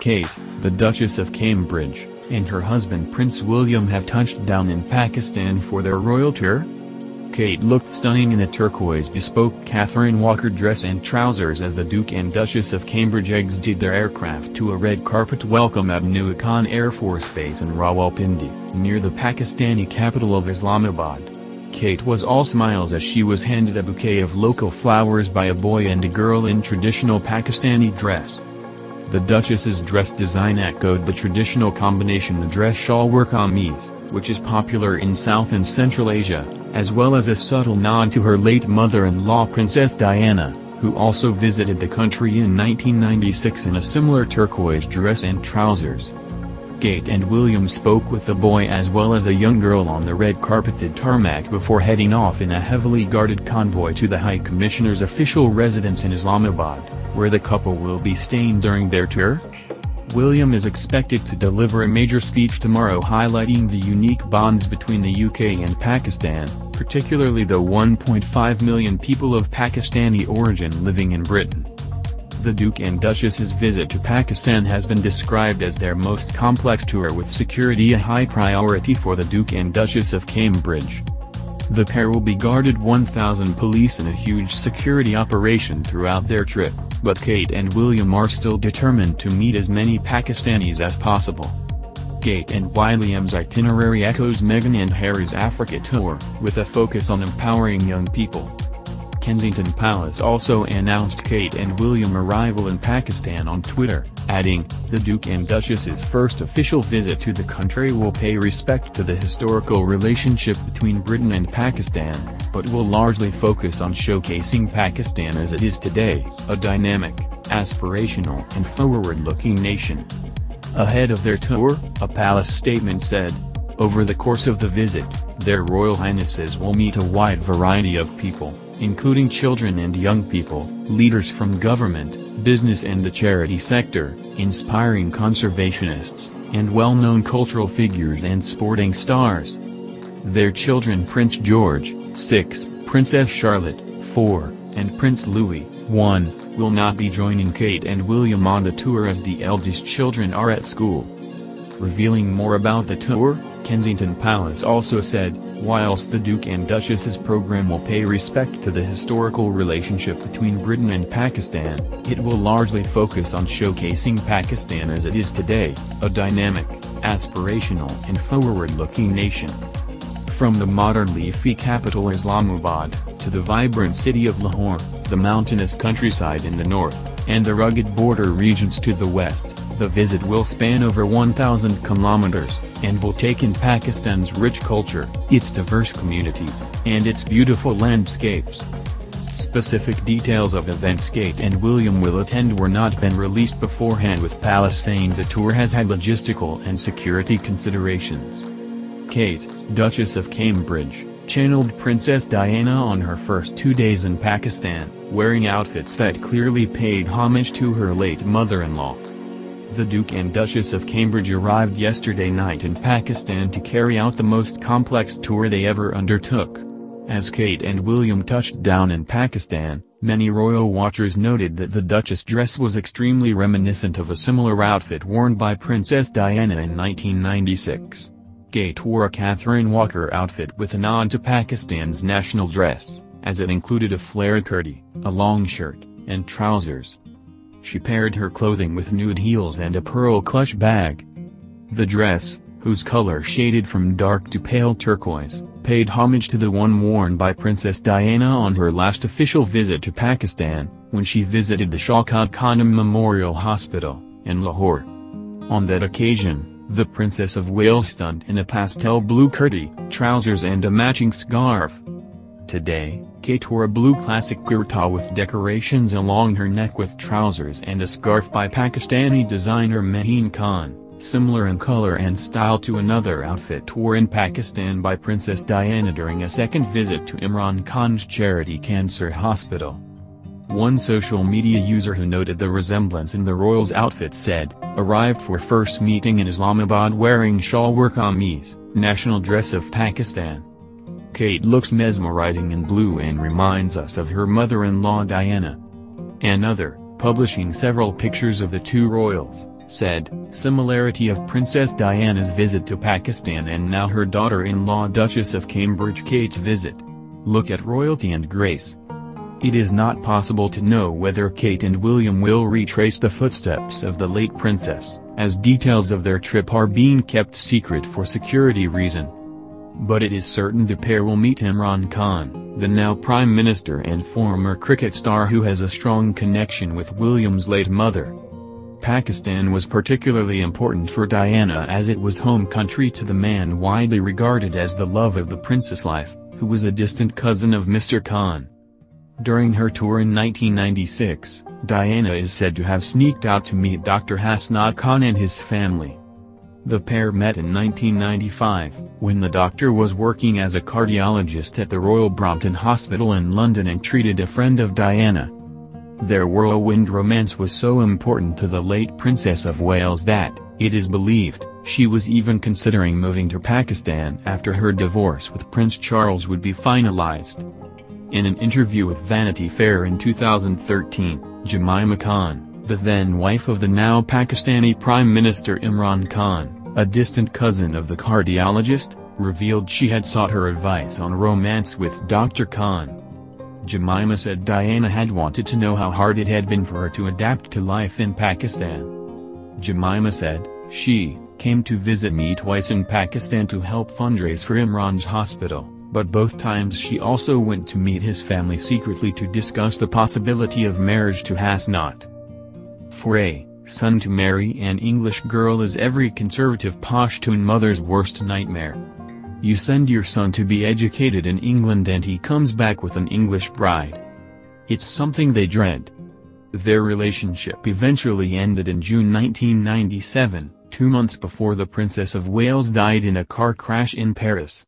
Kate, the Duchess of Cambridge, and her husband Prince William have touched down in Pakistan for their royal tour? Kate looked stunning in a turquoise bespoke Catherine Walker dress and trousers as the Duke and Duchess of Cambridge exited their aircraft to a red carpet welcome at Nur Khan Air Force Base in Rawalpindi, near the Pakistani capital of Islamabad. Kate was all smiles as she was handed a bouquet of local flowers by a boy and a girl in traditional Pakistani dress. The Duchess's dress design echoed the traditional combination dress work kameez, which is popular in South and Central Asia, as well as a subtle nod to her late mother-in-law Princess Diana, who also visited the country in 1996 in a similar turquoise dress and trousers. Kate and William spoke with the boy as well as a young girl on the red-carpeted tarmac before heading off in a heavily guarded convoy to the High Commissioner's official residence in Islamabad where the couple will be staying during their tour? William is expected to deliver a major speech tomorrow highlighting the unique bonds between the UK and Pakistan, particularly the 1.5 million people of Pakistani origin living in Britain. The Duke and Duchess's visit to Pakistan has been described as their most complex tour with security a high priority for the Duke and Duchess of Cambridge. The pair will be guarded 1,000 police in a huge security operation throughout their trip, but Kate and William are still determined to meet as many Pakistanis as possible. Kate and William's itinerary echoes Meghan and Harry's Africa tour, with a focus on empowering young people. Kensington Palace also announced Kate and William arrival in Pakistan on Twitter, adding, the Duke and Duchess's first official visit to the country will pay respect to the historical relationship between Britain and Pakistan, but will largely focus on showcasing Pakistan as it is today, a dynamic, aspirational and forward-looking nation. Ahead of their tour, a palace statement said, over the course of the visit, their Royal Highnesses will meet a wide variety of people including children and young people, leaders from government, business and the charity sector, inspiring conservationists, and well-known cultural figures and sporting stars. Their children Prince George, 6, Princess Charlotte, 4, and Prince Louis, 1, will not be joining Kate and William on the tour as the eldest children are at school. Revealing more about the tour, Kensington Palace also said, whilst the Duke and Duchess's program will pay respect to the historical relationship between Britain and Pakistan, it will largely focus on showcasing Pakistan as it is today, a dynamic, aspirational and forward-looking nation. From the modern leafy capital Islamabad, to the vibrant city of Lahore, the mountainous countryside in the north, and the rugged border regions to the west, the visit will span over 1,000 kilometers, and will take in Pakistan's rich culture, its diverse communities, and its beautiful landscapes. Specific details of events Kate and William will attend were not been released beforehand with Palace saying the tour has had logistical and security considerations. Kate, Duchess of Cambridge, channeled Princess Diana on her first two days in Pakistan, wearing outfits that clearly paid homage to her late mother-in-law. The Duke and Duchess of Cambridge arrived yesterday night in Pakistan to carry out the most complex tour they ever undertook. As Kate and William touched down in Pakistan, many royal watchers noted that the Duchess dress was extremely reminiscent of a similar outfit worn by Princess Diana in 1996. Kate wore a Catherine Walker outfit with a nod to Pakistan's national dress, as it included a flared kurti, a long shirt, and trousers. She paired her clothing with nude heels and a pearl clutch bag. The dress, whose color shaded from dark to pale turquoise, paid homage to the one worn by Princess Diana on her last official visit to Pakistan, when she visited the Shaukat Khanum Memorial Hospital, in Lahore. On that occasion, the Princess of Wales stunned in a pastel blue kurti, trousers and a matching scarf. Today, Kate wore a blue classic kurta with decorations along her neck with trousers and a scarf by Pakistani designer Maheen Khan, similar in color and style to another outfit worn in Pakistan by Princess Diana during a second visit to Imran Khan's charity cancer hospital. One social media user who noted the resemblance in the royals' outfit said, arrived for first meeting in Islamabad wearing shalwar kameez, national dress of Pakistan. Kate looks mesmerizing in blue and reminds us of her mother-in-law Diana. Another, publishing several pictures of the two royals, said, similarity of Princess Diana's visit to Pakistan and now her daughter-in-law Duchess of Cambridge Kate's visit. Look at royalty and grace. It is not possible to know whether Kate and William will retrace the footsteps of the late princess, as details of their trip are being kept secret for security reason. But it is certain the pair will meet Imran Khan, the now Prime Minister and former cricket star who has a strong connection with William's late mother. Pakistan was particularly important for Diana as it was home country to the man widely regarded as the love of the princess life, who was a distant cousin of Mr. Khan. During her tour in 1996, Diana is said to have sneaked out to meet Dr. Hasnat Khan and his family. The pair met in 1995, when the doctor was working as a cardiologist at the Royal Brompton Hospital in London and treated a friend of Diana. Their whirlwind romance was so important to the late Princess of Wales that, it is believed, she was even considering moving to Pakistan after her divorce with Prince Charles would be finalized. In an interview with Vanity Fair in 2013, Jemima Khan, the then wife of the now Pakistani Prime Minister Imran Khan, a distant cousin of the cardiologist, revealed she had sought her advice on romance with Dr. Khan. Jemima said Diana had wanted to know how hard it had been for her to adapt to life in Pakistan. Jemima said, she, came to visit me twice in Pakistan to help fundraise for Imran's hospital, but both times she also went to meet his family secretly to discuss the possibility of marriage to Hasnat. For a son to marry an English girl is every conservative Pashtun mother's worst nightmare. You send your son to be educated in England and he comes back with an English bride. It's something they dread. Their relationship eventually ended in June 1997, two months before the Princess of Wales died in a car crash in Paris.